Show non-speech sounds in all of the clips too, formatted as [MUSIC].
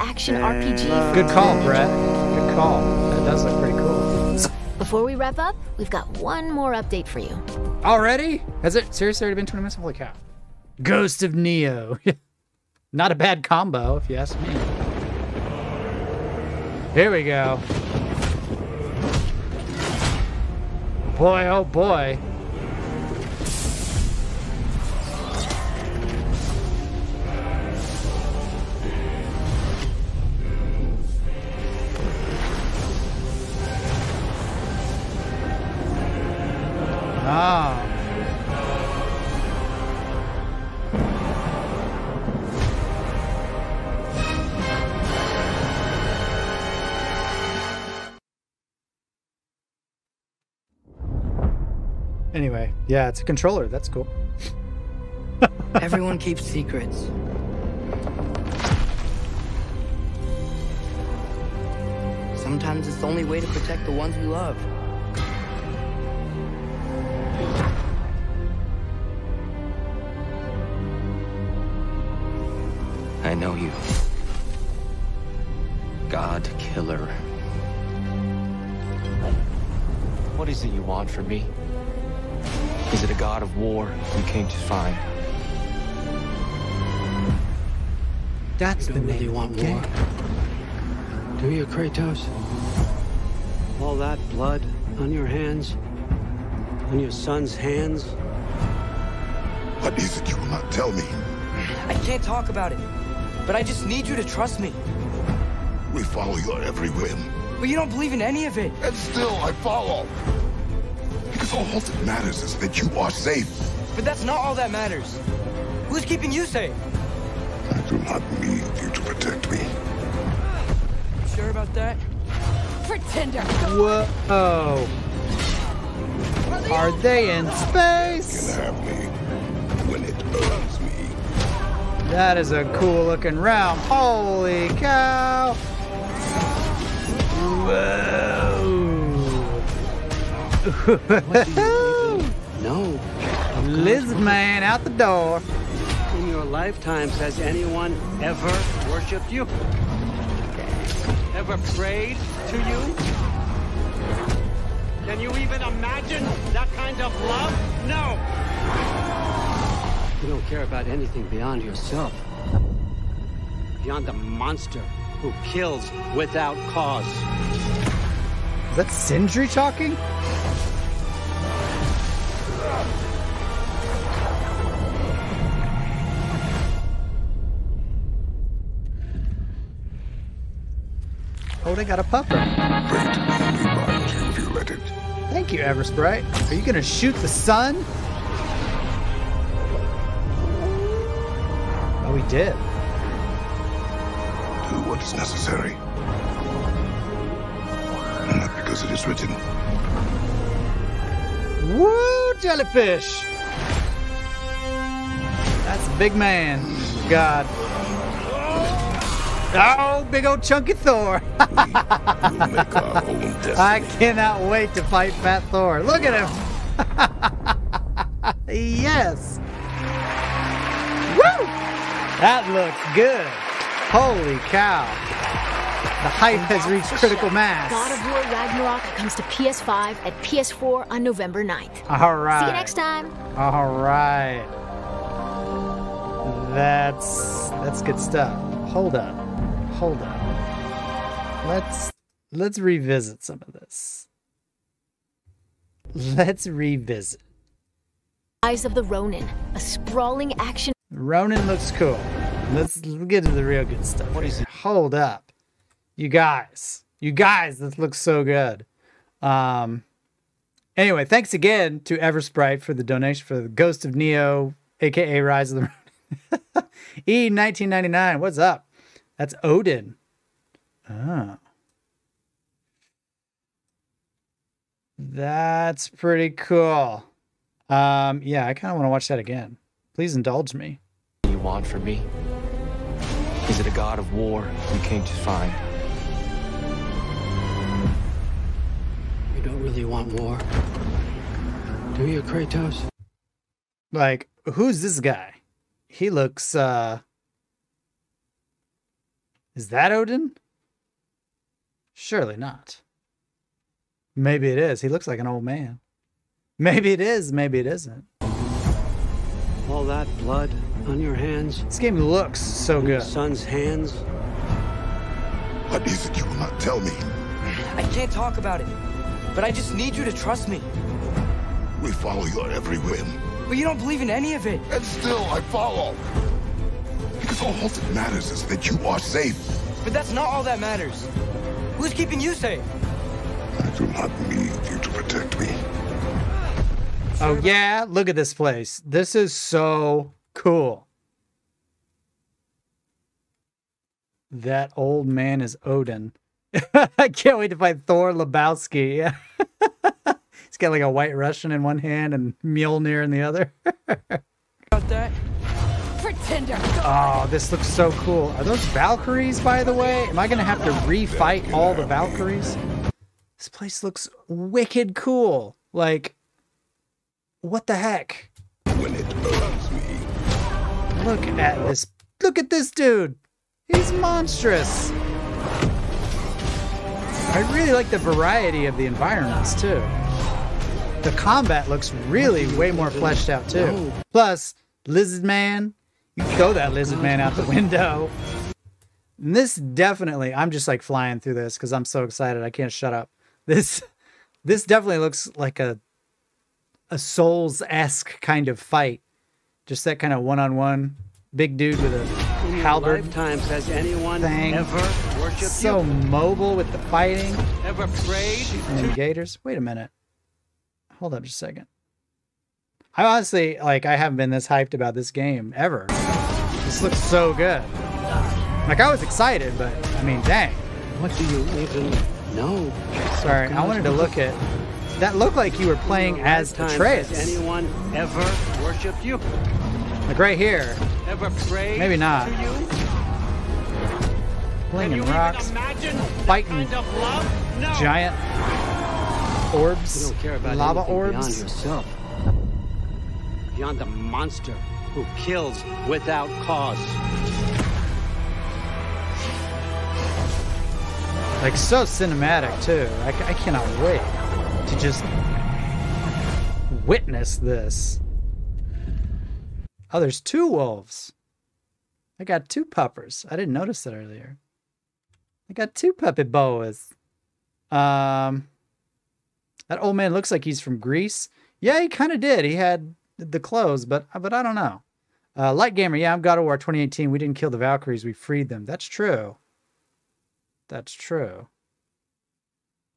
action RPG. Good call, Brett. Good call. That does look pretty cool. Before we wrap up, we've got one more update for you. Already? Has it seriously already been 20 minutes? Holy cow. Ghost of Neo. [LAUGHS] Not a bad combo, if you ask me. Here we go. Boy, oh boy. Anyway, yeah, it's a controller. That's cool. [LAUGHS] Everyone keeps secrets. Sometimes it's the only way to protect the ones we love. I know you. God killer. What is it you want from me? Is it a god of war you came to find? That's the don't really want war. Do you, Kratos? All that blood on your hands? On your son's hands? What is it you will not tell me? I can't talk about it, but I just need you to trust me. We follow your every whim. But you don't believe in any of it. And still I follow. Because all that matters is that you are safe. But that's not all that matters. Who's keeping you safe? I do not need you to protect me. You sure about that? Pretender. Whoa. Are they in space? Can have me when it earns me. That is a cool looking round. Holy cow. Whoa. [LAUGHS] No. Lizman out the door. In your lifetimes, has anyone ever worshipped you? Ever prayed to you? Can you even imagine that kind of love? No! You don't care about anything beyond yourself. Beyond the monster who kills without cause. Is that Sindri talking? They got a. Fate will be you if you let it. Thank you, Eversprite. Are you gonna shoot the sun? Oh, he did. Do what is necessary. Not because it is written. Woo, jellyfish! That's a big man. God. Oh, big old chunky Thor. We'll make our own destiny. I cannot wait to fight Fat Thor. Look at him. [LAUGHS] yes. Woo! That looks good. Holy cow. The hype has reached critical mass. God of War Ragnarok comes to PS5 at PS4 on November 9th. All right. See you next time. All right. That's that's good stuff. Hold up. Hold up. Let's let's revisit some of this. Let's revisit. Rise of the Ronin, a sprawling action Ronin looks cool. Let's get to the real good stuff. What is here. Hold up. You guys. You guys, this looks so good. Um anyway, thanks again to Eversprite for the donation for the Ghost of Neo, aka Rise of the Ronin. [LAUGHS] E1999, what's up? That's Odin. Oh. That's pretty cool. Um, yeah, I kind of want to watch that again. Please indulge me. What do you want from me? Is it a god of war you came to find? You don't really want war. Do you, Kratos? Like, who's this guy? He looks uh Is that Odin? Surely not. Maybe it is. He looks like an old man. Maybe it is. Maybe it isn't. All that blood on your hands, This game looks so on your good. son's hands. What is it you will not tell me? I can't talk about it. But I just need you to trust me. We follow your every whim. But you don't believe in any of it. And still I follow. Because all that matters is that you are safe. But that's not all that matters. Who's keeping you safe? I do not need you to protect me. Oh yeah, look at this place. This is so cool. That old man is Odin. [LAUGHS] I can't wait to find Thor Lebowski. Yeah. [LAUGHS] He's got like a white Russian in one hand and Mjolnir in the other. [LAUGHS] About that? Pretender. Oh, this looks so cool. Are those Valkyries, by the way? Am I going to have to refight all the Valkyries? This place looks wicked cool. Like, what the heck? When it burns me, Look at this. Look at this dude. He's monstrous. I really like the variety of the environments too. The combat looks really way more fleshed out too. Plus, Lizard Man, you throw that Lizard Man out the window. And this definitely, I'm just like flying through this because I'm so excited. I can't shut up. This, this definitely looks like a, a Souls esque kind of fight. Just that kind of one on one big dude with a halberd. lifetimes, has anyone thing. ever worshipped So you? mobile with the fighting Ever prayed? gators. Wait a minute. Hold up just a second. I honestly like I haven't been this hyped about this game ever. This looks so good. Like I was excited, but I mean, dang. What do you even know? Sorry, I wanted to look at. That looked like you were playing as Atreus. Has anyone ever worshipped you? Like right here, Ever prayed Maybe not. to you? playing Can in you rocks, even imagine fighting kind of love? No. giant orbs, don't care about lava orbs. Beyond the monster who kills without cause. Like so cinematic too. I, I cannot wait to just witness this. Oh, there's two wolves. I got two puppers. I didn't notice that earlier. I got two puppet boas. Um, that old man looks like he's from Greece. Yeah, he kind of did. He had the clothes, but but I don't know. Uh, Light Gamer, yeah, I'm God of War 2018. We didn't kill the Valkyries. We freed them. That's true. That's true.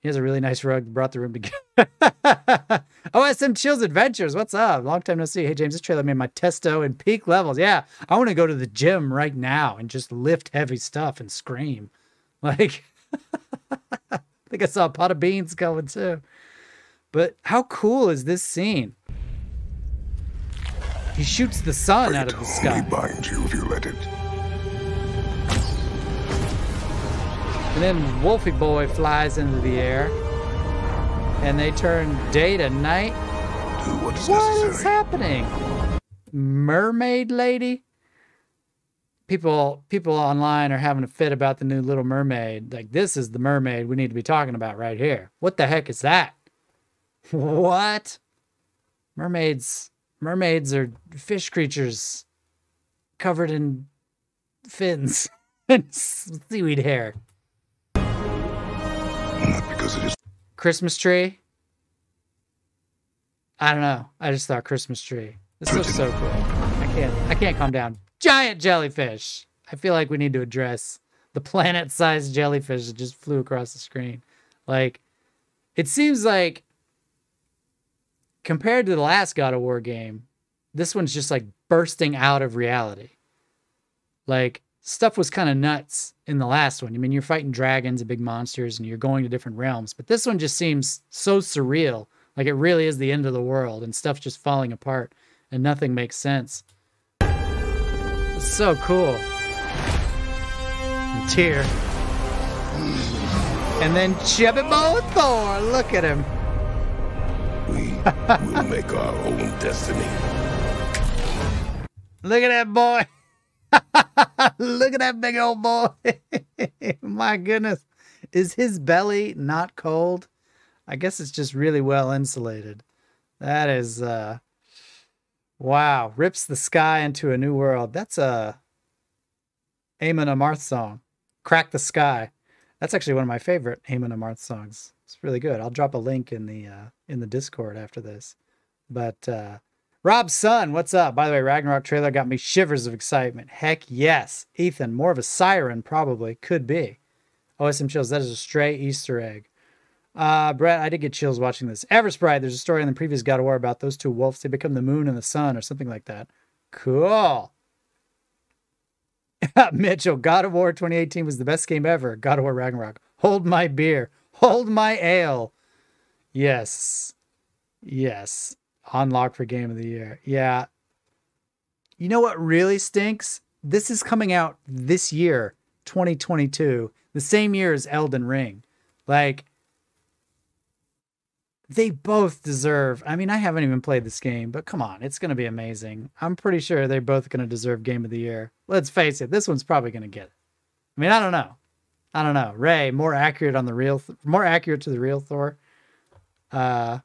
He has a really nice rug. Brought the room together. [LAUGHS] OSM Chills Adventures. What's up? Long time no see. Hey James, this trailer made my testo in peak levels. Yeah, I want to go to the gym right now and just lift heavy stuff and scream. [LAUGHS] Like, [LAUGHS] I think I saw a pot of beans coming too. But how cool is this scene? He shoots the sun out of the Fate sky. only binds you if you let it. And then Wolfie Boy flies into the air. And they turn day to night. Do what is What is happening? Mermaid lady? People people online are having a fit about the new little mermaid. Like this is the mermaid we need to be talking about right here. What the heck is that? [LAUGHS] What? Mermaids mermaids are fish creatures covered in fins [LAUGHS] and seaweed hair. Not because it is Christmas tree. I don't know. I just thought Christmas tree. This looks so cool. I can't. I can't calm down. Giant jellyfish. I feel like we need to address the planet-sized jellyfish that just flew across the screen. Like, it seems like compared to the last God of War game, this one's just like bursting out of reality. Like stuff was kind of nuts in the last one. I mean, you're fighting dragons and big monsters and you're going to different realms, but this one just seems so surreal. Like it really is the end of the world and stuff just falling apart and nothing makes sense. It's so cool. And Tyr. And then Chebbo Thor. Look at him. We will make our own destiny. Look at that boy. [LAUGHS] Look at that big old boy. [LAUGHS] My goodness. Is his belly not cold? I guess it's just really well insulated. That is uh wow, rips the sky into a new world. That's a Amon Amarth song. Crack the Sky. That's actually one of my favorite Amon Amarth songs. It's really good. I'll drop a link in the uh in the Discord after this. But uh Rob Sun, what's up? By the way, Ragnarok trailer got me shivers of excitement. Heck yes. Ethan, more of a siren, probably. Could be. OSM chills. That is a stray Easter egg. Uh, Brett, I did get chills watching this. Eversprite, there's a story in the previous God of War about those two wolves. They become the moon and the sun or something like that. Cool. [LAUGHS] Mitchell, God of War 2018 was the best game ever. God of War Ragnarok. Hold my beer. Hold my ale. Yes. Yes. Unlock for game of the year. Yeah. You know what really stinks? This is coming out this year, 2022, the same year as Elden Ring. Like, they both deserve. I mean, I haven't even played this game, but come on, it's going to be amazing. I'm pretty sure they're both going to deserve Game of the Year. Let's face it, this one's probably going to get it. I mean, I don't know. I don't know. Ray, more accurate on the real, more accurate to the real Thor. Uh,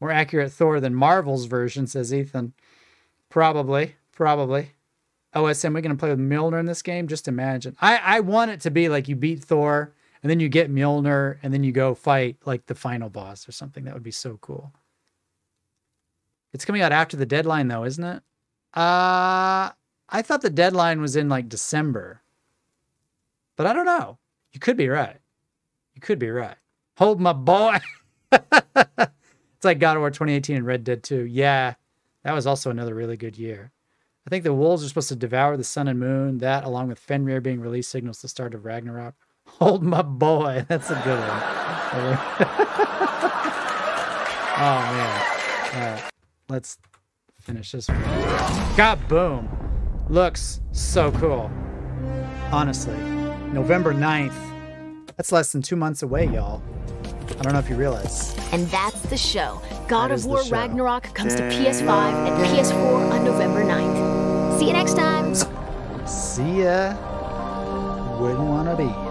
more accurate Thor than Marvel's version, says Ethan. Probably, probably. OSM, we're going to play with Mjolnir in this game. Just imagine. I, I want it to be like you beat Thor and then you get Mjolnir and then you go fight like the final boss or something. That would be so cool. It's coming out after the deadline though, isn't it? Uh I thought the deadline was in like December. But I don't know. You could be right. You could be right. Hold my boy. [LAUGHS] it's like God of War 2018 and Red Dead 2. Yeah, that was also another really good year. I think the wolves are supposed to devour the sun and moon. That, along with Fenrir being released, signals the start of Ragnarok. Hold my boy. [LAUGHS] That's a good one. [LAUGHS] oh man. All right. Let's finish this one. God boom. Looks so cool. Honestly. November 9th. That's less than two months away, y'all. I don't know if you realize. And that's the show. God That of War. Ragnarok comes to PS5 and PS4 on November 9th. See you next time. See ya. Wouldn't wanna be.